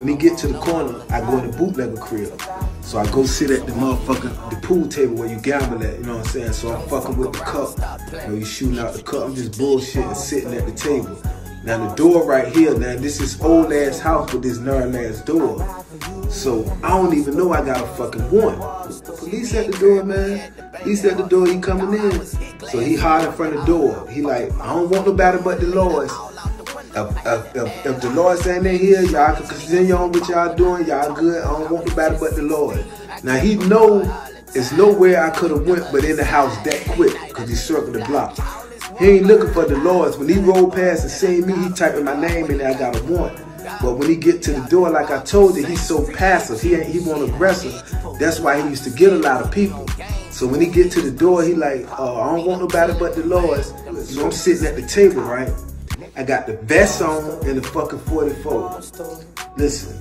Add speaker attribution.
Speaker 1: When he get to the corner, I go in the bootlegger crib. So I go sit at the motherfucking the pool table where you gamble at, you know what I'm saying? So I'm fucking with the cup. You know, you shooting out the cup. I'm just bullshitting sitting at the table. Now the door right here, now this is old ass house with this gnarly ass door. So I don't even know I got a fucking warrant. Police at the door, man. Police at the door, he coming in. So he hard in front of the door. He like, I don't want nobody but the Lords. If, if, if, the Lord saying they here, y'all can continue on what y'all doing. Y'all good. I don't want nobody but the Lord. Now he know it's nowhere I could have went but in the house that quick because he circled the block. He ain't looking for the Lords. When he rolled past and seen me, he typing my name and. I got a warrant. But when he get to the door, like I told you, he's so passive. He ain't he won't aggressive. That's why he used to get a lot of people. So when he get to the door, he like, oh, I don't want nobody but the Lords. So I'm sitting at the table, right? I got the vest on and the fucking 44. Listen,